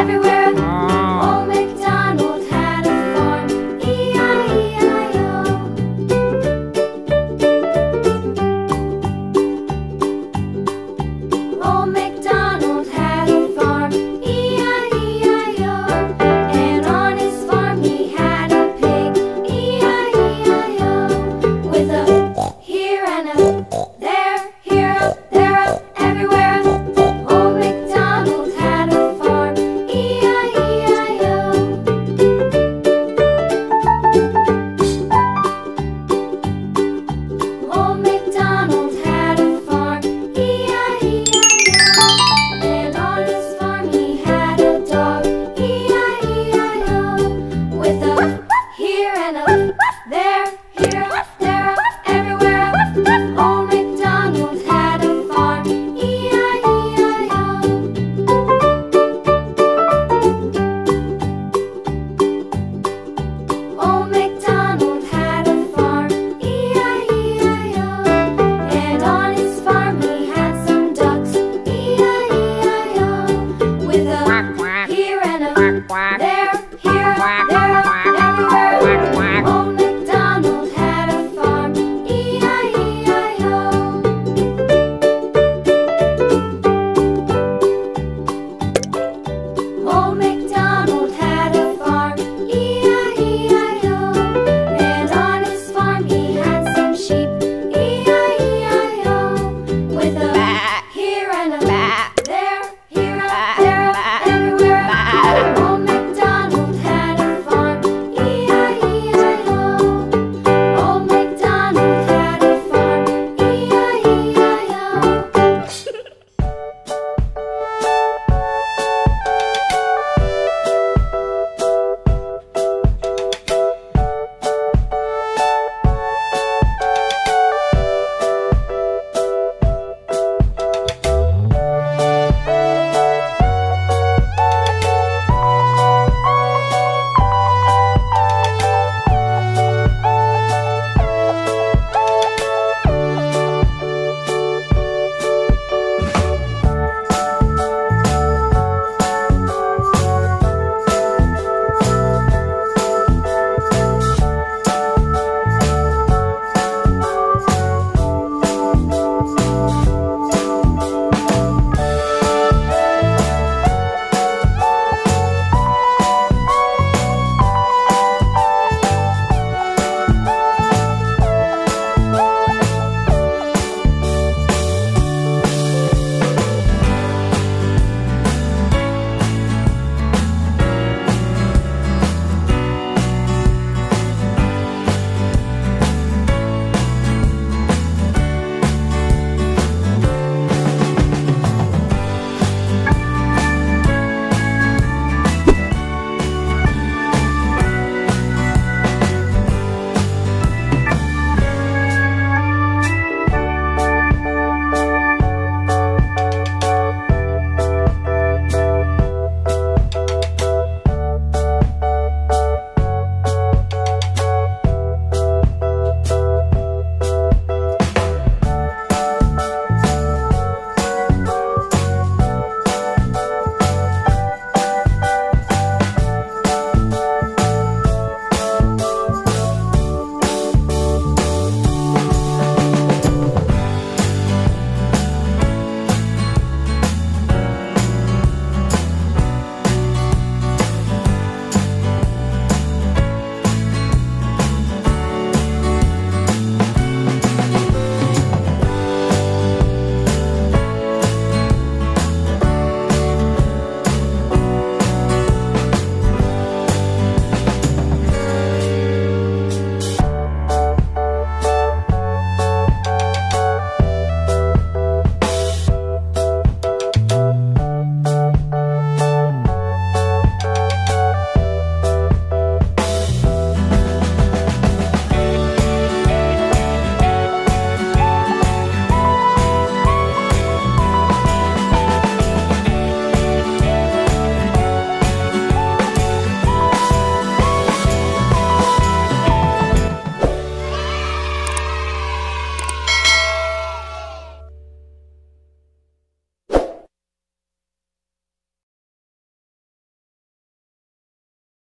everywhere.